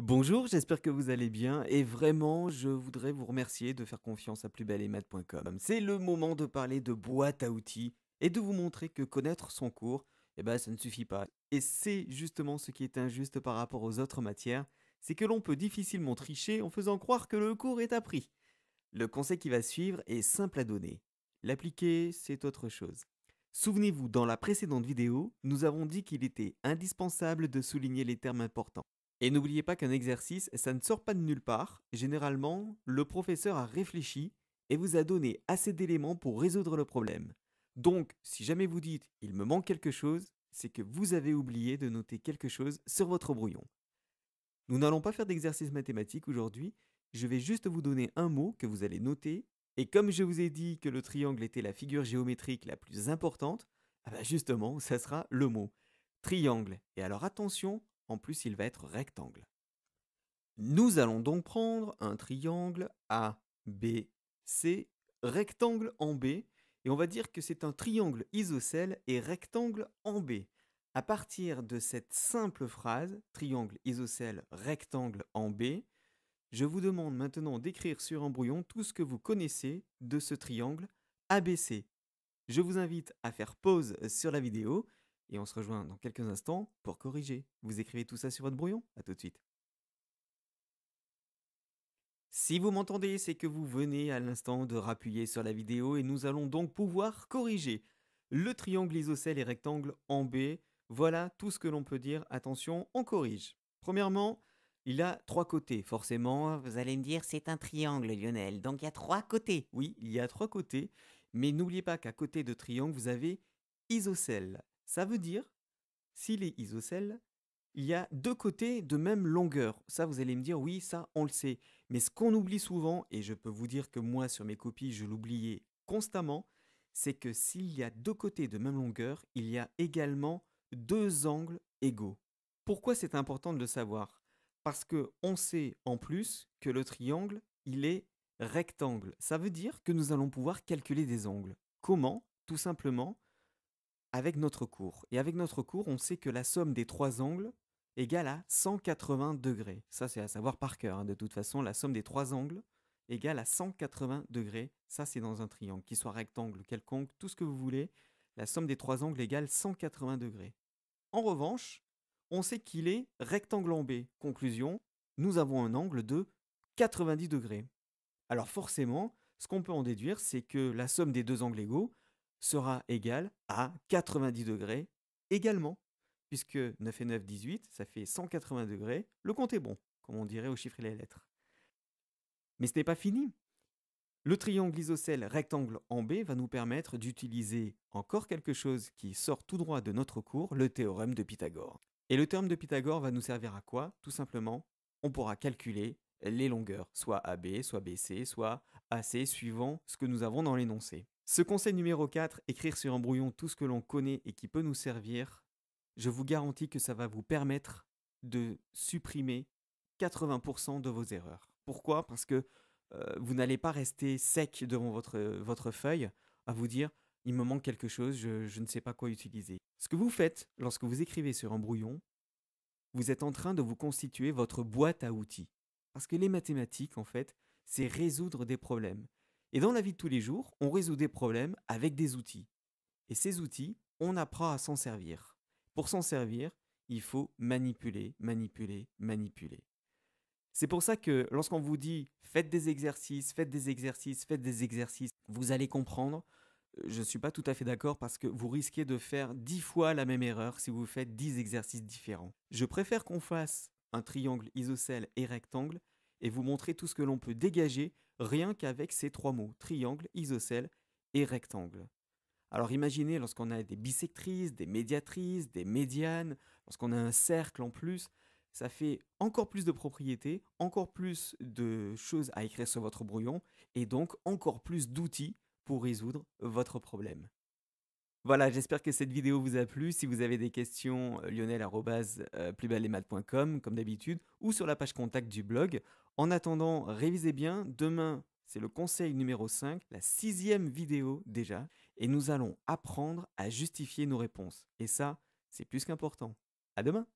Bonjour, j'espère que vous allez bien et vraiment, je voudrais vous remercier de faire confiance à plusbelleemaths.com. C'est le moment de parler de boîte à outils et de vous montrer que connaître son cours, eh ben, ça ne suffit pas. Et c'est justement ce qui est injuste par rapport aux autres matières, c'est que l'on peut difficilement tricher en faisant croire que le cours est appris. Le conseil qui va suivre est simple à donner. L'appliquer, c'est autre chose. Souvenez-vous, dans la précédente vidéo, nous avons dit qu'il était indispensable de souligner les termes importants. Et n'oubliez pas qu'un exercice, ça ne sort pas de nulle part. Généralement, le professeur a réfléchi et vous a donné assez d'éléments pour résoudre le problème. Donc, si jamais vous dites il me manque quelque chose, c'est que vous avez oublié de noter quelque chose sur votre brouillon. Nous n'allons pas faire d'exercice mathématique aujourd'hui, je vais juste vous donner un mot que vous allez noter, et comme je vous ai dit que le triangle était la figure géométrique la plus importante, ah bah justement, ça sera le mot triangle. Et alors attention, en plus, il va être rectangle. Nous allons donc prendre un triangle ABC, rectangle en B, et on va dire que c'est un triangle isocèle et rectangle en B. À partir de cette simple phrase, triangle isocèle, rectangle en B, je vous demande maintenant d'écrire sur un brouillon tout ce que vous connaissez de ce triangle ABC. Je vous invite à faire pause sur la vidéo et on se rejoint dans quelques instants pour corriger. Vous écrivez tout ça sur votre brouillon À tout de suite. Si vous m'entendez, c'est que vous venez à l'instant de rappuyer sur la vidéo et nous allons donc pouvoir corriger le triangle isocèle et rectangle en B. Voilà tout ce que l'on peut dire. Attention, on corrige. Premièrement, il a trois côtés. Forcément, vous allez me dire, c'est un triangle, Lionel. Donc il y a trois côtés. Oui, il y a trois côtés. Mais n'oubliez pas qu'à côté de triangle, vous avez isocèle. Ça veut dire, s'il est isocèle, il y a deux côtés de même longueur. Ça, vous allez me dire, oui, ça, on le sait. Mais ce qu'on oublie souvent, et je peux vous dire que moi, sur mes copies, je l'oubliais constamment, c'est que s'il y a deux côtés de même longueur, il y a également deux angles égaux. Pourquoi c'est important de le savoir? Parce que on sait en plus que le triangle, il est rectangle. Ça veut dire que nous allons pouvoir calculer des angles. Comment? Tout simplement avec notre cours. Et avec notre cours, on sait que la somme des trois angles égale à 180 degrés. Ça, c'est à savoir par cœur. Hein. De toute façon, la somme des trois angles égale à 180 degrés. Ça, c'est dans un triangle, qu'il soit rectangle, quelconque, tout ce que vous voulez. La somme des trois angles égale 180 degrés. En revanche, on sait qu'il est rectangle en B. Conclusion, nous avons un angle de 90 degrés. Alors forcément, ce qu'on peut en déduire, c'est que la somme des deux angles égaux, sera égal à 90 degrés également. Puisque 9 et 9, 18, ça fait 180 degrés. Le compte est bon, comme on dirait au chiffre et les lettres. Mais ce n'est pas fini. Le triangle isocèle rectangle en B va nous permettre d'utiliser encore quelque chose qui sort tout droit de notre cours, le théorème de Pythagore. Et le théorème de Pythagore va nous servir à quoi? Tout simplement, on pourra calculer les longueurs, soit AB, soit BC, soit AC, suivant ce que nous avons dans l'énoncé. Ce conseil numéro 4, écrire sur un brouillon tout ce que l'on connaît et qui peut nous servir, je vous garantis que ça va vous permettre de supprimer 80% de vos erreurs. Pourquoi? Parce que euh, vous n'allez pas rester sec devant votre, feuille à vous dire il me manque quelque chose, je ne sais pas quoi utiliser. Ce que vous faites lorsque vous écrivez sur un brouillon, vous êtes en train de vous constituer votre boîte à outils. Parce que les mathématiques, en fait, c'est résoudre des problèmes. Et dans la vie de tous les jours, on résout des problèmes avec des outils. Et ces outils, on apprend à s'en servir. Pour s'en servir, il faut manipuler, manipuler, manipuler. C'est pour ça que lorsqu'on vous dit faites des exercices, faites des exercices, faites des exercices, vous allez comprendre. Euh, je ne suis pas tout à fait d'accord parce que vous risquez de faire dix fois la même erreur si vous faites dix exercices différents. Je préfère qu'on fasse un triangle isocèle et rectangle et vous montrer tout ce que l'on peut dégager rien qu'avec ces trois mots, triangle, isocèle et rectangle. Alors imaginez lorsqu'on a des bisectrices, des médiatrices, des médianes, lorsqu'on a un cercle en plus, ça fait encore plus de propriétés, encore plus de choses à écrire sur votre brouillon, et donc encore plus d'outils pour résoudre votre problème. Voilà, j'espère que cette vidéo vous a plu. Si vous avez des questions, euh, lionel.plusbellesmaths.com comme d'habitude, ou sur la page contact du blog. En attendant, révisez bien. Demain, c'est le conseil numéro 5, la sixième vidéo déjà, et nous allons apprendre à justifier nos réponses. Et ça, c'est plus qu'important. À demain